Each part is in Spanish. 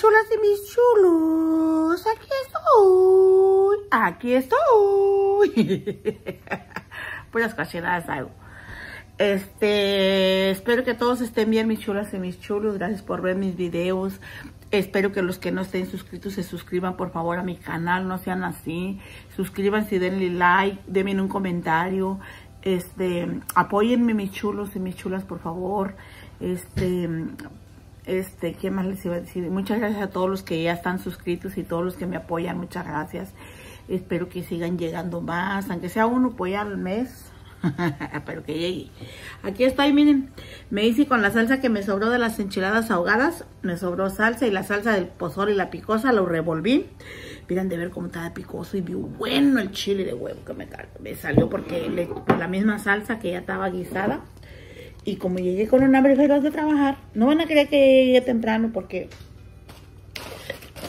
chulas y mis chulos, aquí estoy, aquí estoy. Puras cochinadas hago. Este, espero que todos estén bien, mis chulas y mis chulos. Gracias por ver mis videos. Espero que los que no estén suscritos se suscriban por favor a mi canal, no sean así. Suscríbanse, denle like, denme un comentario. Este, apóyenme mis chulos y mis chulas, por favor. Este, este, ¿qué más les iba a decir? Muchas gracias a todos los que ya están suscritos y todos los que me apoyan, muchas gracias. Espero que sigan llegando más, aunque sea uno pues al mes, pero que llegue. Aquí estoy, miren, me hice con la salsa que me sobró de las enchiladas ahogadas, me sobró salsa y la salsa del pozol y la picosa, lo revolví. Miren de ver cómo estaba picoso y bueno el chile de huevo que me, me salió porque le, la misma salsa que ya estaba guisada y como llegué con un hambre feroz de trabajar, no van a creer que llegué temprano porque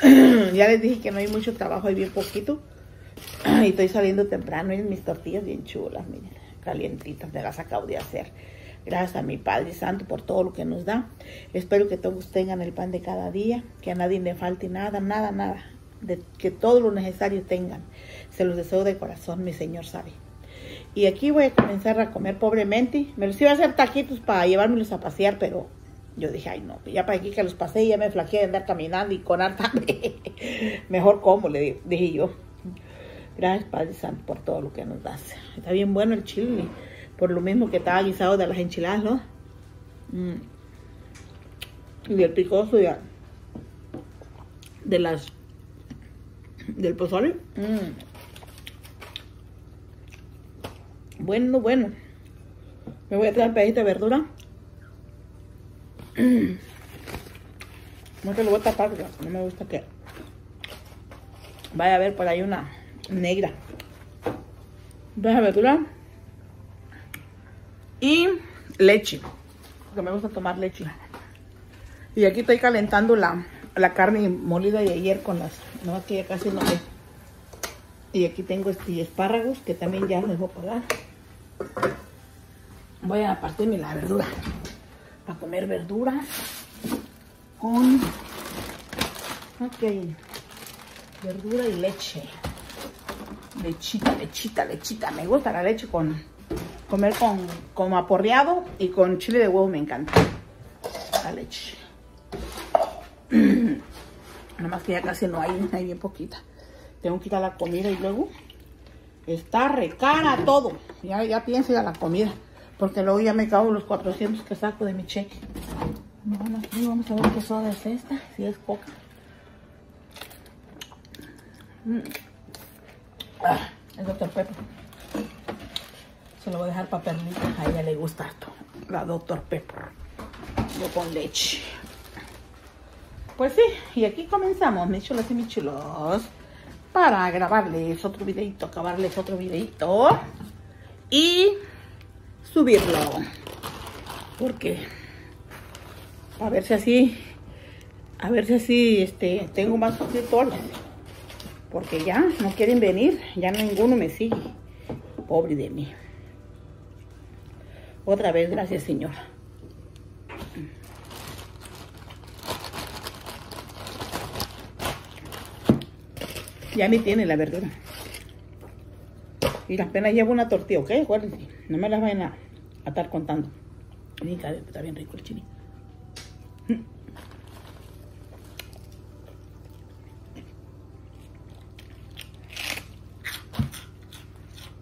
ya les dije que no hay mucho trabajo, hay bien poquito. Y estoy saliendo temprano y mis tortillas bien chulas, miren, calientitas, me las acabo de hacer. Gracias a mi Padre Santo por todo lo que nos da. Espero que todos tengan el pan de cada día, que a nadie le falte nada, nada, nada. De, que todo lo necesario tengan. Se los deseo de corazón, mi Señor sabe. Y aquí voy a comenzar a comer pobremente. Me los iba a hacer taquitos para llevármelos a pasear, pero yo dije, ay no, ya para aquí que los pasé ya me flaqueé de andar caminando y con harta Mejor como, le dije yo. Gracias, Padre Santo, por todo lo que nos das. Está bien bueno el chile, por lo mismo que estaba guisado de las enchiladas, ¿no? Mm. Y el picoso ya. De las... Del pozole. Mm. Bueno, bueno. Me voy a traer pedacito de verdura. No te lo voy a tapar porque no me gusta que vaya a ver por ahí una negra. Deja verdura. Y leche. Porque me gusta tomar leche. Y aquí estoy calentando la, la carne molida de ayer con las... No, que ya casi no hay. Y aquí tengo este espárragos que también ya les voy a pagar voy a partirme la verdura. A comer verduras con... Ok. Verdura y leche. Lechita, lechita, lechita. Me gusta la leche con... Comer con como aporreado y con chile de huevo me encanta. La leche. Nada más que ya casi no hay, hay bien poquita. Tengo que quitar la comida y luego está recara todo. Ya, ya pienso ir a la comida. Porque luego ya me cago los 400 que saco de mi cheque. vamos a ver qué soda es esta. Si es coca. Mm. Ah, es Dr. Pepper. Se lo voy a dejar para Perlita. A ella le gusta esto. La Dr. Pepper. Yo con leche. Pues sí, y aquí comenzamos, mis chulos y mis chulos. Para grabarles otro videito, acabarles otro videito. Y subirlo. Porque a ver si así, a ver si así este, tengo más suscriptores. Porque ya no quieren venir, ya ninguno me sigue. Pobre de mí. Otra vez, gracias Señor. Ya me tiene la verdura. Y apenas llevo una tortilla, ¿ok? Acuérdense. No me las vayan a, estar contando. está bien rico el chile.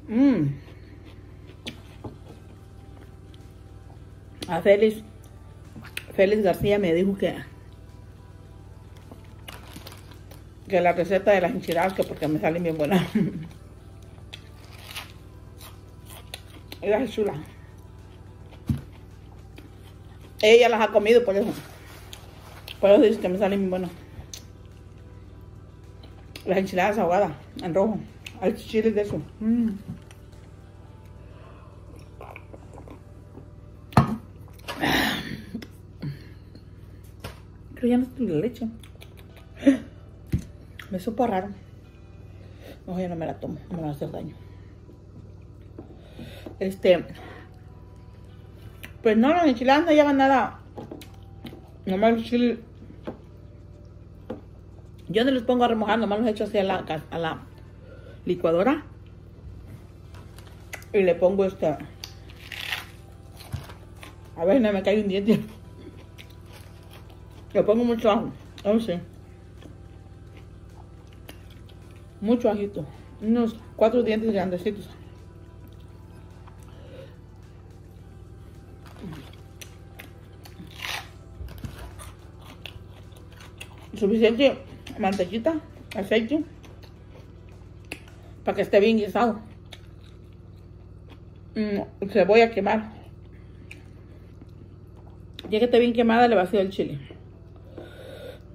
Mmm. A Félix, Félix García me dijo que que la receta de las enchiladas, que porque me salen bien buenas. Era chula. Ella las ha comido por eso. Por eso dice que me salen bien buenas. Las enchiladas ahogadas en rojo. Hay chiles de eso. Mm. Pero ya no estoy leche. Me supo raro. No, ya no me la tomo. No me va a hacer daño. Este. Pues no, las enchiladas no llevan nada. Nomás el chile. Yo no los pongo a remojar, nomás los echo así a la, a la licuadora. Y le pongo este... A ver, no me cae un diente. Le pongo mucho ajo. Oh, sí. Mucho ajito. Unos cuatro dientes grandecitos. Suficiente mantequita, aceite, para que esté bien guisado. Mm, se voy a quemar. Ya que esté bien quemada, le vacío el chile.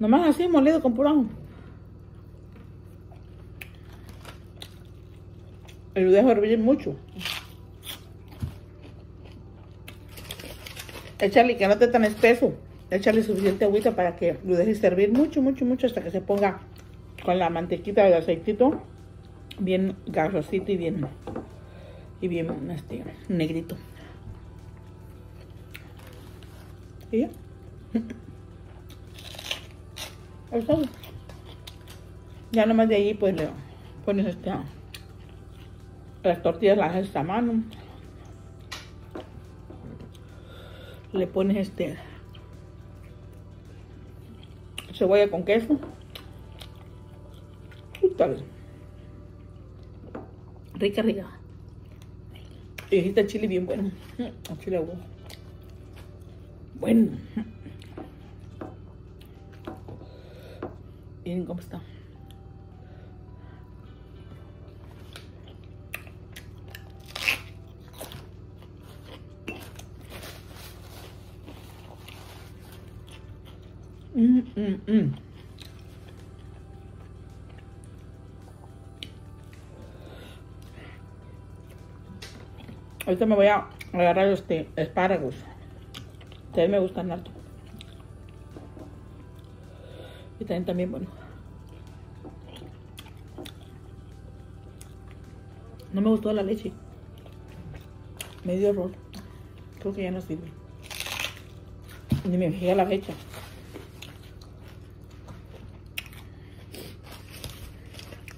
Nomás así, molido con puro. Lo dejo hervir mucho. Échale que no esté tan espeso. Échale suficiente agüita para que lo dejes servir mucho, mucho, mucho hasta que se ponga con la mantequita del aceitito bien garrosito y bien y bien este, negrito. ¿Y ya? Ya nomás de ahí pues le pones este, las tortillas las haces a mano. Le pones este cebolla con queso. Rica, rica. Y este chile bien bueno. El chile bueno. Bueno. Miren cómo está. Mm, mm. Ahorita me voy a agarrar este espárragos. Ustedes me gustan harto. Y también, también, bueno. No me gustó la leche. Me dio error. Creo que ya no sirve. Ni me fijé la fecha.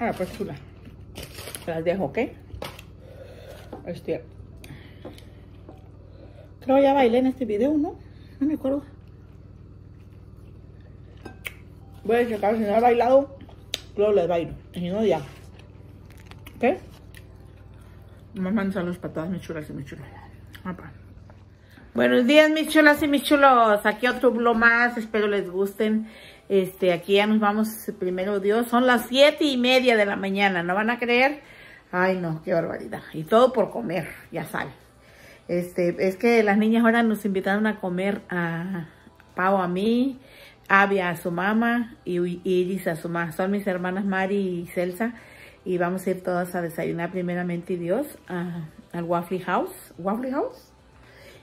Ah, pues chula. Las dejo, ¿ok? Este. Creo ya bailé en este video, ¿no? No me acuerdo. Voy a checar si no he bailado. Luego les bailo. Si no, ya. ¿Ok? Mandan saludos para todas mis chulas y mis chulos. Buenos días, mis chulas y mis chulos. Aquí otro vlog más. Espero les gusten. Este, aquí ya nos vamos, primero Dios, son las siete y media de la mañana, ¿no van a creer? Ay, no, qué barbaridad. Y todo por comer, ya saben. Este, es que las niñas ahora nos invitaron a comer a Pau a mí, Avia a su mamá y Iris a su mamá. Son mis hermanas Mari y Celsa. Y vamos a ir todas a desayunar primeramente Dios al Waffle House. Waffle House.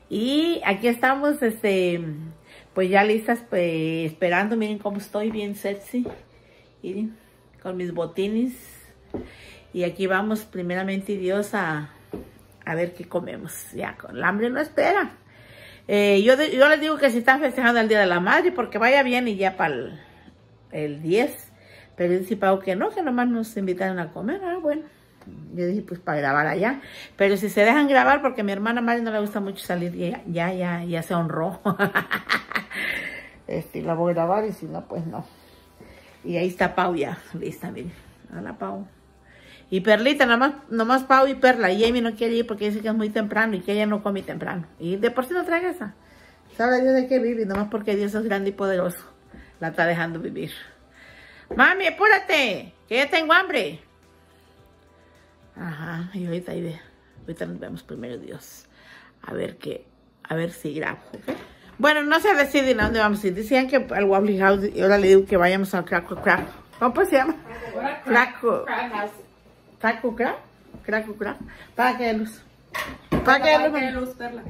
Y aquí estamos, este, pues ya listas, pues, esperando. Miren cómo estoy, bien sexy. Miren, con mis botines. Y aquí vamos, primeramente, Dios, a, a ver qué comemos. Ya, con el hambre no espera. Eh, yo, yo les digo que si están festejando el Día de la Madre, porque vaya bien y ya para el, 10. Pero dice Pau que no, que nomás nos invitaron a comer. Ah, bueno. Yo dije, pues para grabar allá. Pero si se dejan grabar, porque mi hermana Madre no le gusta mucho salir, ya, ya, ya, ya se honró. Este, la voy a grabar y si no, pues no. Y ahí está Pau ya, lista, miren. Hola, Pau. Y Perlita, nomás, nomás Pau y Perla. Y Amy no quiere ir porque dice que es muy temprano y que ella no come temprano. Y de por sí no trae esa. Sabe Dios de qué vive, nomás porque Dios es grande y poderoso. La está dejando vivir. Mami, apúrate, que ya tengo hambre. Ajá, y ahorita ve. Ahorita nos vemos primero Dios. A ver qué, a ver si grabo. Bueno, no se deciden a dónde vamos a ir. Decían que al Waffle House y ahora le digo que vayamos al Crack Crack. ¿Cómo se llama? Crack Crack. Crack Crack. Crack Crack. Para que luz. Para que luz. Perla.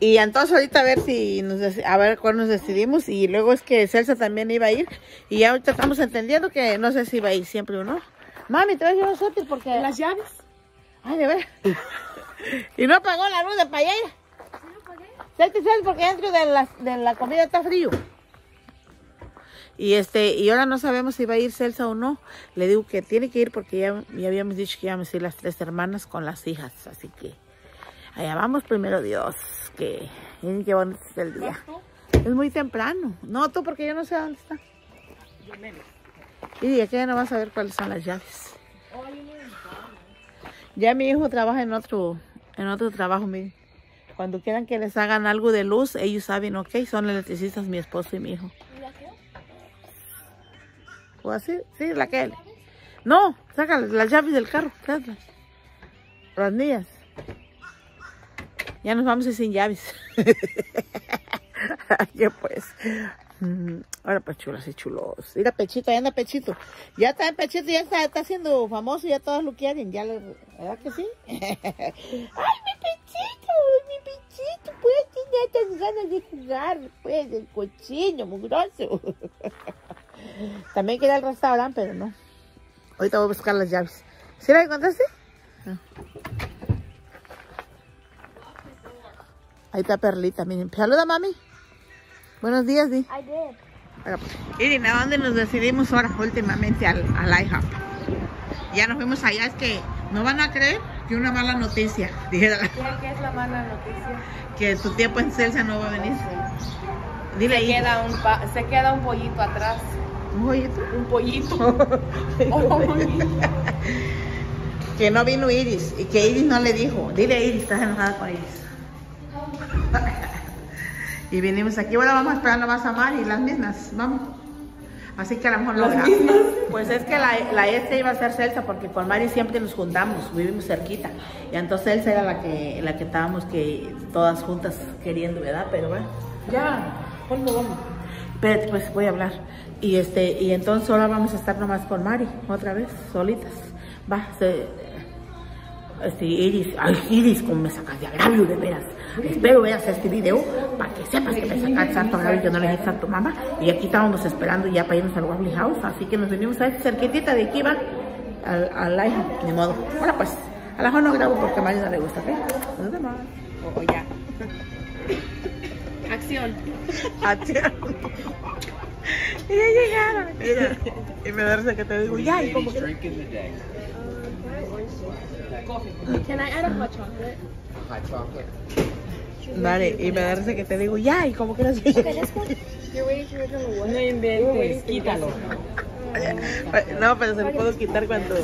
Y entonces ahorita a ver si nos a ver cuándo nos decidimos y luego es que Celsa también iba a ir y ya ahorita estamos entendiendo que no sé si va a ir siempre o no. Mami, te voy a llevar nosotros porque... Las llaves. Ay, de ver. y no apagó la luz de para allá. ¿Sabes qué sabes? Porque dentro de la, de la comida está frío. Y este, y ahora no sabemos si va a ir Celsa o no. Le digo que tiene que ir porque ya, ya habíamos dicho que íbamos a ir las tres hermanas con las hijas. Así que allá vamos primero Dios. Que miren qué bonito es el día. Es muy temprano. No, tú porque yo no sé dónde está. Y de aquí ya no vas a ver cuáles son las llaves. Ya mi hijo trabaja en otro, en otro trabajo, miren. Cuando quieran que les hagan algo de luz, ellos saben, ok, son electricistas mi esposo y mi hijo. ¿O así? Sí, la que. No, saca las llaves del carro, tráelas. Las mías. Ya nos vamos a ir sin llaves. ya pues. Mm, Ahora pues chulas y chulos. Mira Pechito, ahí anda Pechito. Ya está Pechito, ya está, está siendo famoso, ya todos lo quieren. Ya lo, ¿Verdad que sí? ¡Ay, mi Pechito! ¡Mi Pechito! Pues tiene estas ganas de jugar, pues, el cochino, mugroso. También quería el restaurante, pero no. Ahorita voy a buscar las llaves. ¿Sí la encontraste? Ah. Ahí está Perlita, miren. Saluda, mami. Buenos días, Di. I did. Bueno, pues, Miren, ¿a dónde nos decidimos ahora últimamente al, al IHOP? Ya nos fuimos allá, es que no van a creer que una mala noticia, dijera ¿Qué es la mala noticia? que tu tiempo en Celsa no va a venir. Dile Se ahí. queda un, pa- se queda un pollito atrás. Oye, tú. Un pollito. Que no vino Iris y que Iris no le dijo. Dile Iris, estás enojada con Iris. Y vinimos aquí, ahora vamos a esperar nomás a Mari, las mismas, vamos. Así que a lo mejor lo mismas. Pues es que la, la este iba a ser Celsa porque con Mari siempre nos juntamos, vivimos cerquita. Y entonces Celsa era la que, la que estábamos que todas juntas queriendo, ¿verdad? Pero bueno. Ya. ¿Cuándo vamos? Espérate, pues voy a hablar. Y este, y entonces ahora vamos a estar nomás con Mari, otra vez, solitas. Va, se, este, Iris, ay Iris, como me sacas de agravio de veras. Espero veas este video para que sepas que me sacas tanto agravio que no le dijiste a tu mamá. Y aquí estábamos esperando ya para irnos al Wobbly House, así que nos venimos a este cerquitita de aquí, va, al, al live, ni modo. Bueno, pues, a lo mejor no grabo porque a Mari no le gusta, ¿ok? Nos vemos. O ya. Acción. Acción. Y ya llegaron. Mira, y me da risa que te digo, ya, y como que... Can I add a hot chocolate? Hot chocolate. Vale, y me da risa que te digo, ya, y como que no sé. No inventes, quítalo. No, pero se lo puedo quitar cuando,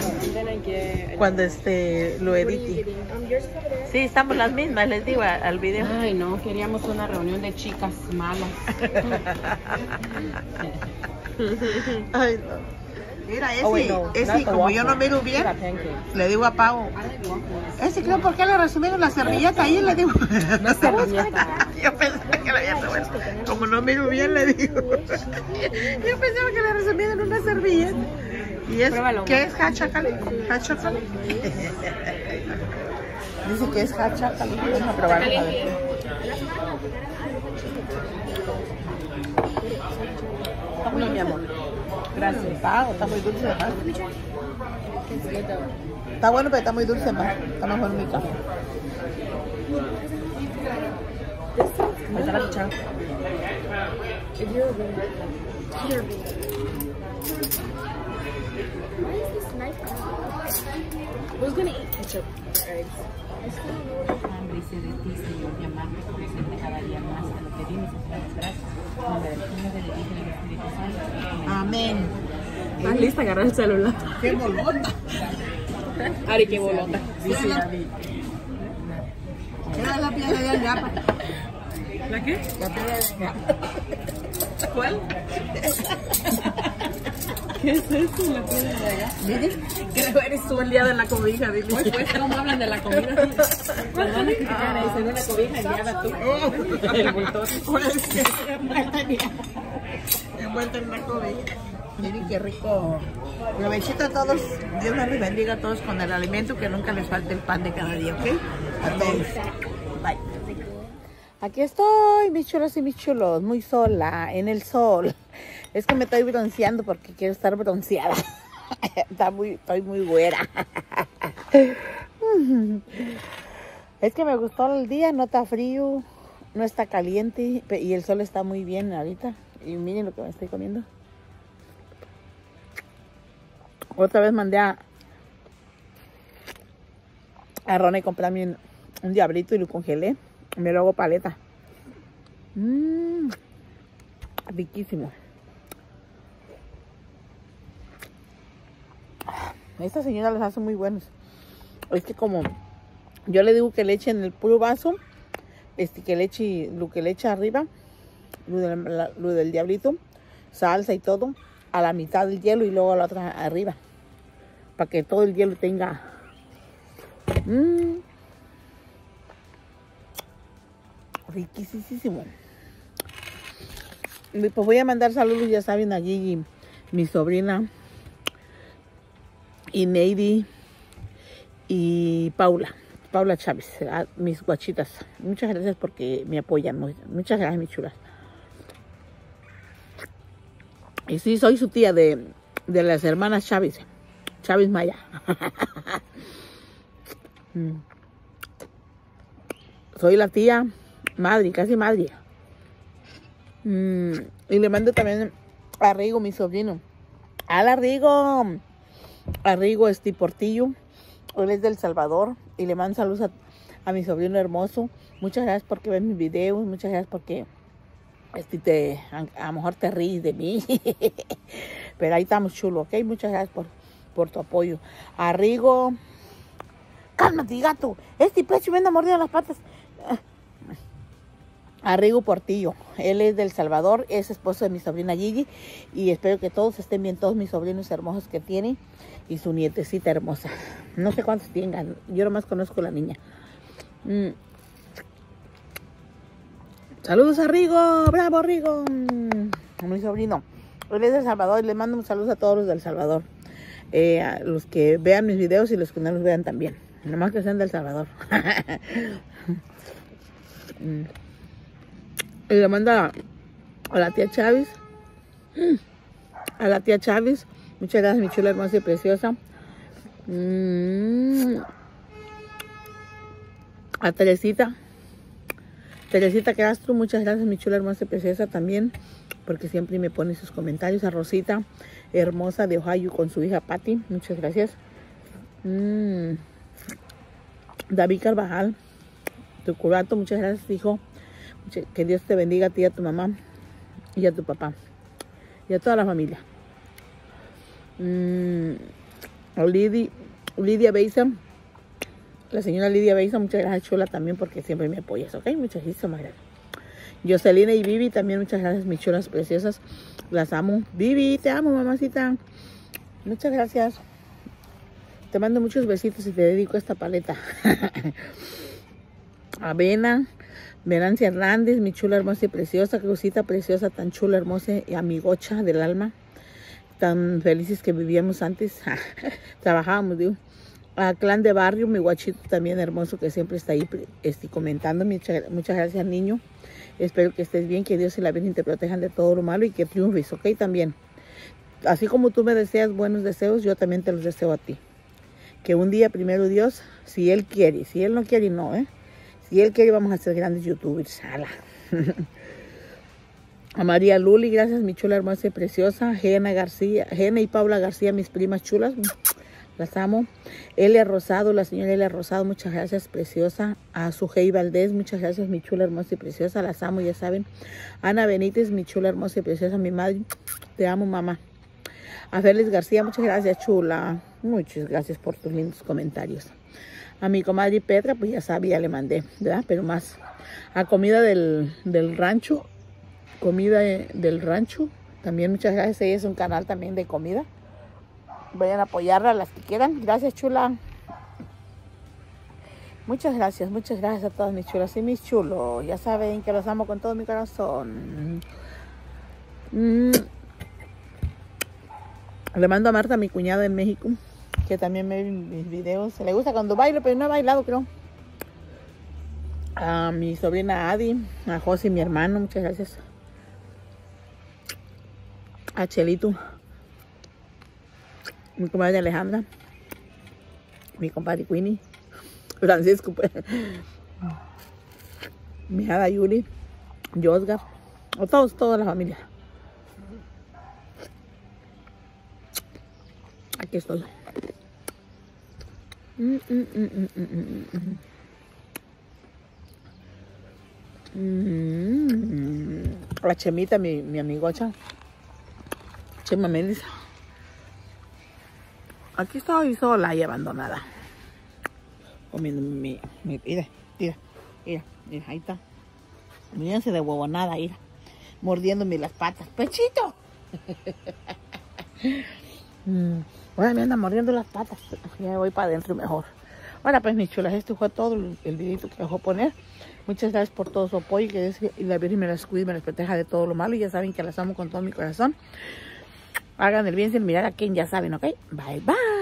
cuando este, lo edite. Um. Sí, estamos las mismas, les digo al video. Ay, no, queríamos una reunión de chicas malas. Ay, no. Mira, ese, Oh, wait, no, ese como yo no miro bien, le digo a Pau, ese creo, ¿por qué le resumieron la servilleta ahí? Le digo. No servilleta. Yo pensaba que le había revuelto. Como no miro bien, le digo. Yo pensaba que le resumieron una servilleta. ¿Y es, Pruébalo. qué es? Hot chocolate. Dice que es chocolate. Vamos a probarlo a ver. Mi amor. Gracias. Está, muy dulce, ¿verdad? Está bueno, pero está muy dulce, más. Está mejor mi café. Who's gonna eat ketchup or eggs? Hambre y sed de ti, Señor, y amarte presente cada día más. Te lo pedimos y te damos gracias. En nombre del Hijo, del Hijo y del Espíritu Santo. Amén. ¿Estás lista a agarrar el celular? ¡Qué bolota! Ari, qué bolota. Dice David. Era la piedra de Ayapa. ¿La qué? La piedra de Ayapa. ¿Cuál? ¿Qué es eso? La piedra de allá. Creo que eres tú el día de la cobija, dile. Pues, ¿cómo hablan de la comida? Nos van a criticar según la cobija enviada tú. El bulldog. Pues que envuelta en una cobija. Miren qué rico. Provechito a todos. Dios nos bendiga a todos con el alimento, que nunca les falte el pan de cada día, ¿ok? A todos. Aquí estoy, mis chulos y mis chulos, muy sola, en el sol. Es que me estoy bronceando porque quiero estar bronceada. Está muy, estoy muy güera. Es que me gustó el día, no está frío, no está caliente y el sol está muy bien ahorita. Y miren lo que me estoy comiendo. Otra vez mandé a, a Ronnie comprar un, un diablito y lo congelé. Me lo hago paleta. Mmm, riquísimo. Esta señora los hace muy buenos. Es que como yo le digo que le echen el puro vaso, este que le eche lo que le echa arriba, lo del, lo del diablito, salsa y todo, a la mitad del hielo y luego a la otra arriba. Para que todo el hielo tenga. Mmm. Riquísimo. Pues voy a mandar saludos, ya saben, a Gigi, mi sobrina, y Neidy y Paula, Paula Chávez, a mis guachitas. Muchas gracias porque me apoyan. mu- Muchas gracias, mis chulas. Y sí, soy su tía de, de las hermanas Chávez, Chávez Maya. Mm. soy la tía madre, casi madre. Mm, y le mando también a Rigo, mi sobrino. ¡Hala, Rigo! A Rigo este Portillo. Él es del Salvador. Y le mando saludos a, a mi sobrino hermoso. Muchas gracias porque ven mis videos. Muchas gracias porque este, te, a, lo mejor te ríes de mí. Pero ahí estamos chulos, ¿ok? Muchas gracias por, por tu apoyo. A Rigo. Cálmate, gato. Este pecho me anda mordiendo las patas. A Rigo Portillo. Él es del Salvador, es esposo de mi sobrina Gigi. Y espero que todos estén bien, todos mis sobrinos hermosos que tiene. Y su nietecita hermosa. No sé cuántos tengan. Yo nomás conozco a la niña. Mm. Saludos a Rigo. Bravo, Rigo. A mi sobrino. Él es del Salvador y le mando un saludo a todos los del Salvador. Eh, a los que vean mis videos y los que no los vean también. Nomás que sean del Salvador. Mm. Y le mando a, la tía Chávez. A la tía Chávez. Muchas gracias, mi chula hermosa y preciosa. Mm. A Teresita. Teresita Castro, muchas gracias, mi chula hermosa y preciosa también. Porque siempre me pone sus comentarios. A Rosita, hermosa de Ohio con su hija Patty. Muchas gracias. Mm. David Carvajal, tu curato, muchas gracias, hijo. Que Dios te bendiga a ti a tu mamá y a tu papá y a toda la familia. Mm, a Lidi- Lidia Beisa, la señora Lidia Beisa, muchas gracias, chula, también porque siempre me apoyas, ¿ok? Muchísimas gracias. Jocelina y Vivi, también muchas gracias, mis chulas preciosas. Las amo. Vivi, te amo, mamacita. Muchas gracias. Te mando muchos besitos y te dedico esta paleta. Avena, Verancia Hernández, mi chula hermosa y preciosa, crucita preciosa, tan chula, hermosa y amigocha del alma. Tan felices que vivíamos antes. Trabajábamos, digo. A Clan de Barrio, mi guachito también hermoso que siempre está ahí este, comentando. Muchas, gracias, niño. Espero que estés bien, que Dios y la Virgen te protejan de todo lo malo y que triunfes, ¿ok? También. Así como tú me deseas buenos deseos, yo también te los deseo a ti que un día primero Dios, si Él quiere, si Él no quiere, no, ¿eh? Si Él quiere, vamos a ser grandes youtubers. Ala. a María Luli, gracias, mi chula hermosa y preciosa. Gena García, Gena y Paula García, mis primas chulas. Las amo. Elia Rosado, la señora Elia Rosado, muchas gracias, preciosa. A Sujei Valdés, muchas gracias, mi chula hermosa y preciosa. Las amo, ya saben. Ana Benítez, mi chula hermosa y preciosa, mi madre. Te amo, mamá. A Félix García, muchas gracias, chula. Muchas gracias por tus lindos comentarios. A mi comadre Petra, pues ya sabía, le mandé, ¿verdad? Pero más. A comida del, del rancho, comida eh, del rancho, también muchas gracias. Ella es un canal también de comida. Vayan a apoyarla las que quieran. Gracias, chula. Muchas gracias, muchas gracias a todas mis chulas y mis chulos. Ya saben que los amo con todo mi corazón. Mm. Le mando a Marta, mi cuñada en México, que también ve mis videos. Le gusta cuando bailo, pero no he bailado, creo. A mi sobrina Adi, a José, mi hermano, muchas gracias. A Chelito, mi comadre Alejandra, mi compadre Queenie, Francisco, pues. mi hada Yuli, Josgar, o todos, toda la familia. Aquí estoy. Mm, mm, mm, mm, mm, mm. Mm, La Chemita, mi, mi amigocha. Chema Méndez. Aquí estoy sola y abandonada. Comiendo mi... mi mira, mira, mira, mira, ahí está. Mírense de huevonada, mira. Mordiéndome las patas. ¡Pechito! Mm, Ahora me anda mordiendo las patas. Ya me voy para adentro mejor. Ahora pues mis chulas, este fue todo el, videito que dejó poner. Muchas gracias por todo su apoyo y que y la Virgen me las cuide y me las proteja de todo lo malo. Y ya saben que las amo con todo mi corazón. Hagan el bien sin mirar a quien ya saben, ¿ok? Bye bye.